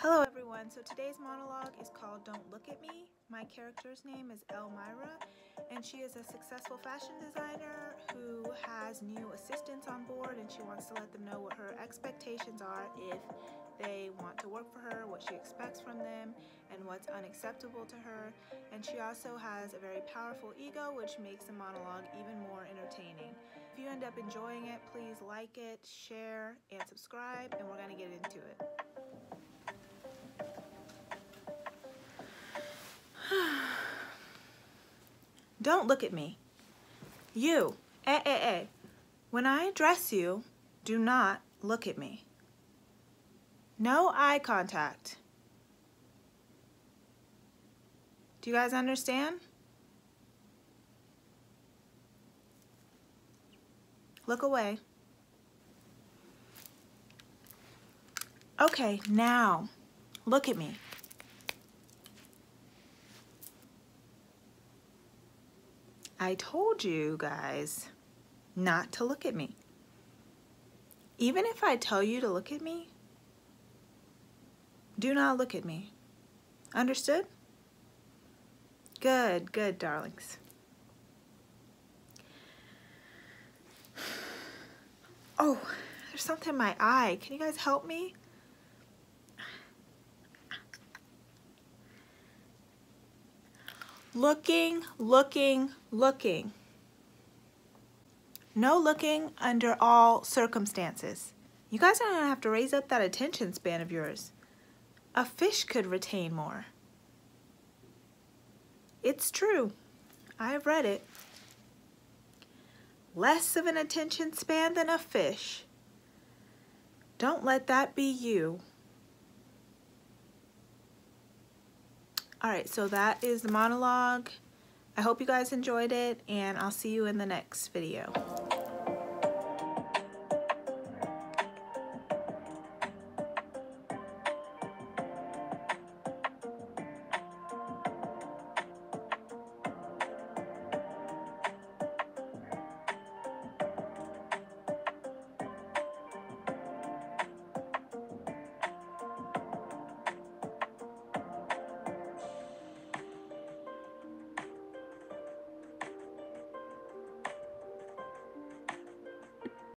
Hello everyone, so today's monologue is called Don't Look at Me. My character's name is Elmira and she is a successful fashion designer who has new assistants on board and she wants to let them know what her expectations are if they want to work for her, what she expects from them, and what's unacceptable to her. And she also has a very powerful ego which makes the monologue even more entertaining. If you end up enjoying it, please like it, share, and subscribe, and we're going to get into it. Don't look at me. You, eh, eh, eh. When I address you, do not look at me. No eye contact. Do you guys understand? Look away. Okay, now, look at me. I told you guys not to look at me. Even if I tell you to look at me, do not look at me. Understood? Good, good, darlings. Oh, there's something in my eye. Can you guys help me? Looking, looking, looking. No looking under all circumstances. You guys are gonna have to raise up that attention span of yours. A fish could retain more. It's true. I've read it. Less of an attention span than a fish. Don't let that be you. All right, so that is the monologue. I hope you guys enjoyed it, and I'll see you in the next video.